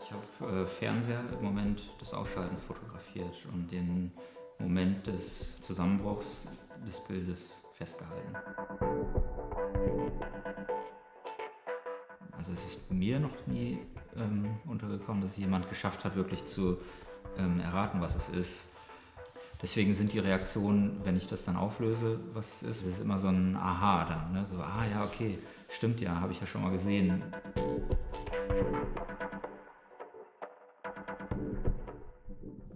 Ich habe äh, Fernseher im Moment des Ausschaltens fotografiert und den Moment des Zusammenbruchs des Bildes festgehalten. Also es ist mir noch nie ähm, untergekommen, dass jemand geschafft hat, wirklich zu ähm, erraten, was es ist. Deswegen sind die Reaktionen, wenn ich das dann auflöse, was es ist, ist immer so ein Aha dann. Ne? So, ah ja, okay, stimmt ja, habe ich ja schon mal gesehen.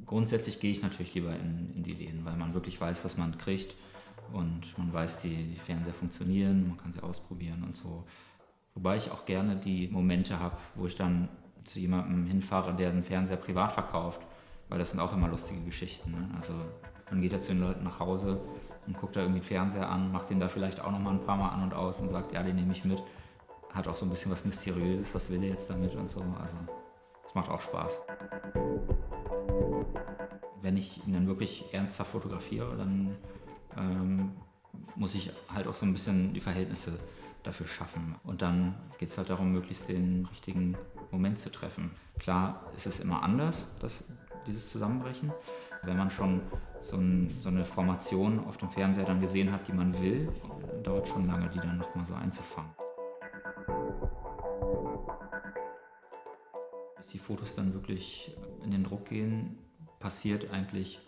Grundsätzlich gehe ich natürlich lieber in, in die Läden, weil man wirklich weiß, was man kriegt und man weiß, die, die Fernseher funktionieren, man kann sie ausprobieren und so. Wobei ich auch gerne die Momente habe, wo ich dann zu jemandem hinfahre, der einen Fernseher privat verkauft, weil das sind auch immer lustige Geschichten. Ne? Also man geht ja zu den Leuten nach Hause und guckt da irgendwie Fernseher an, macht den da vielleicht auch noch mal ein paar Mal an und aus und sagt, ja, den nehme ich mit. Hat auch so ein bisschen was Mysteriöses, was will er jetzt damit und so. Also es macht auch Spaß. Wenn ich ihn dann wirklich ernsthaft fotografiere, dann ähm, muss ich halt auch so ein bisschen die Verhältnisse dafür schaffen. Und dann geht es halt darum, möglichst den richtigen Moment zu treffen. Klar ist es immer anders, das, dieses Zusammenbrechen. Wenn man schon so, ein, so, eine Formation auf dem Fernseher dann gesehen hat, die man will, dauert schon lange, die dann nochmal so einzufangen. Bis die Fotos dann wirklich in den Druck gehen, passiert eigentlich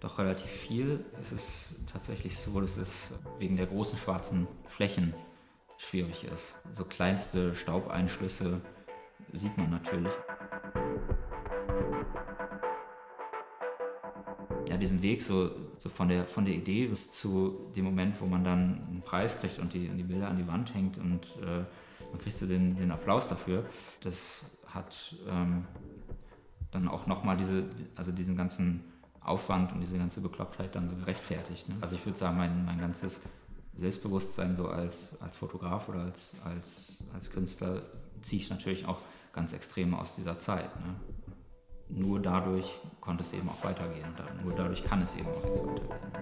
doch relativ viel. Es ist tatsächlich so, dass es wegen der großen schwarzen Flächen schwierig ist. So kleinste Staubeinschlüsse sieht man natürlich. Ja, diesen Weg so, so von, der, von der Idee bis zu dem Moment, wo man dann einen Preis kriegt und die, und die Bilder an die Wand hängt und äh, man kriegt so den, den Applaus dafür, das hat ähm, dann auch nochmal diese, also diesen ganzen Aufwand und diese ganze Beklopptheit dann so gerechtfertigt. Ne? Also ich würde sagen, mein, mein ganzes Selbstbewusstsein so als, als Fotograf oder als, als, als Künstler ziehe ich natürlich auch ganz extrem aus dieser Zeit. Ne? Nur dadurch konnte es eben auch weitergehen. Nur dadurch kann es eben auch jetzt weitergehen.